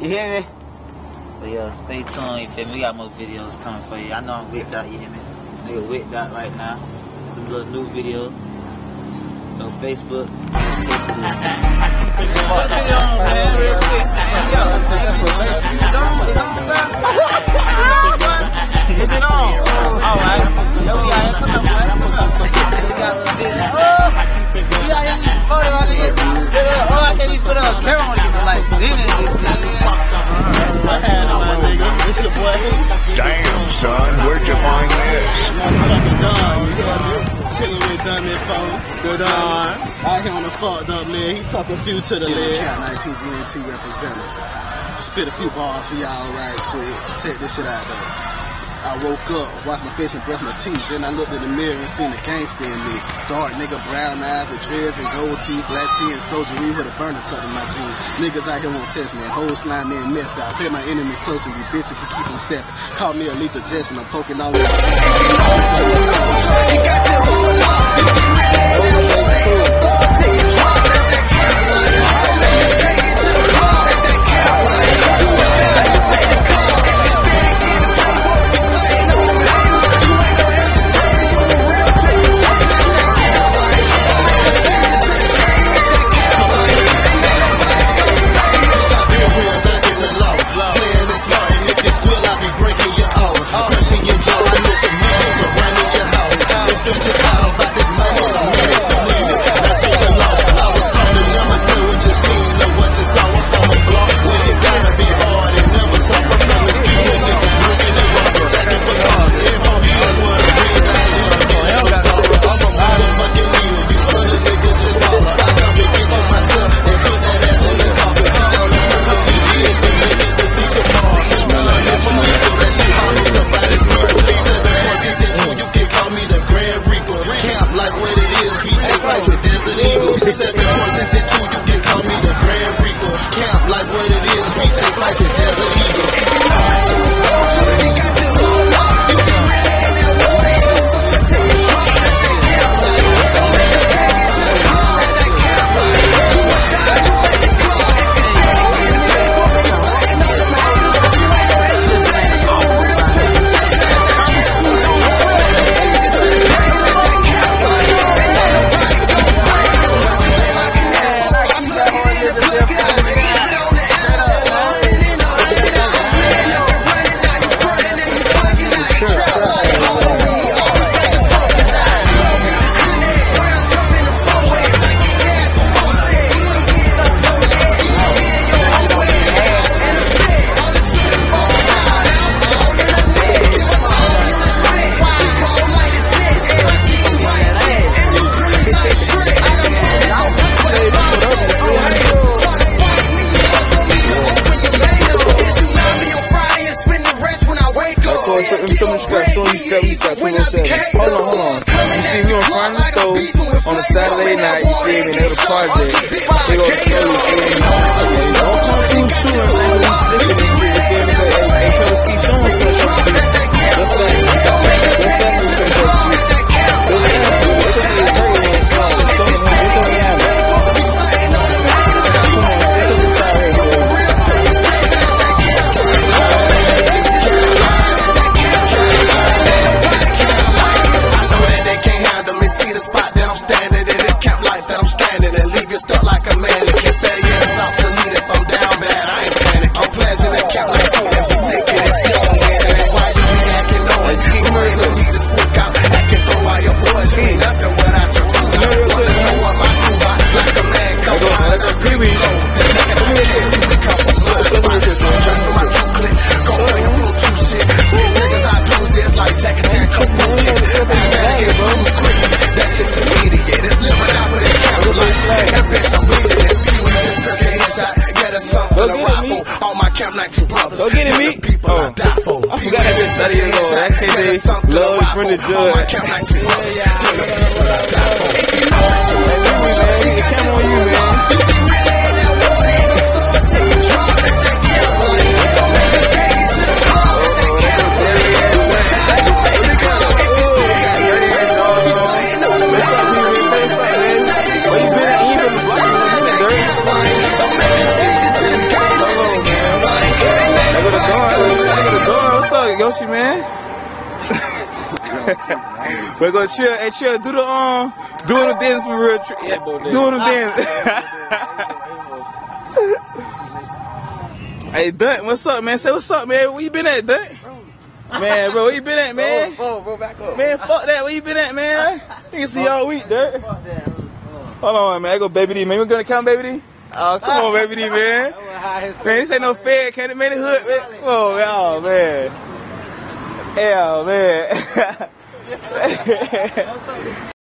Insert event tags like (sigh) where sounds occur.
You hear me? But yeah, stay tuned, you feel me? We got more videos coming for you. I know I'm with that, you hear me? Nigga with that right now. This is a little new video. So Facebook, take to this. (laughs) Good on. Out here on the fucked up leg. He talk a few to the leg. Cat 19 VNT representative. Spit a few bars for y'all right quick. Check this shit out though. I woke up, washed my face and brushed my teeth. Then I looked in the mirror and seen the gangster in me. Dark nigga, brown eyes with dreads and gold teeth, black tee and soldiery with a burner tucked in my jeans. Niggas out here won't test me. Whole slime man mess out. Play my enemy close and you bitches can keep on stepping. Call me a lethal injection. I'm poking all They said they want them scraps, got 207. Hold on, hold on. You see, we on Find the Stove on a Saturday night, you feel me? They're the project. They go to the stove, you? Don't talk to me, shoot, I'm slipping. standing in this camp life that I'm standing and leave you stuck like a mannequin. Oh, Go get it, me. Oh. you gotta I forgot that shit study alone. That KD, Lord, friend, the judge. Yeah, yeah. With you, man. (laughs) We're gonna chill. Hey, chill. Do the um, doing the dance for real. Tri- yeah, doing the dance. (laughs) hey, Dunk, what's up, man? Say what's up, man. Where you been at, Dunk? Man, bro, where you been at, man? (laughs) Bro, bro, back up. Man, fuck that. Where you been at, man? You can see y'all week, Dirt. Hold on, man. I go Baby D, man. You gonna count Baby D? Oh, come on, Baby D, man. Man, this ain't no fed. Can't it man the hood, man? Come on, man. Oh, man. Yeah, man. (laughs)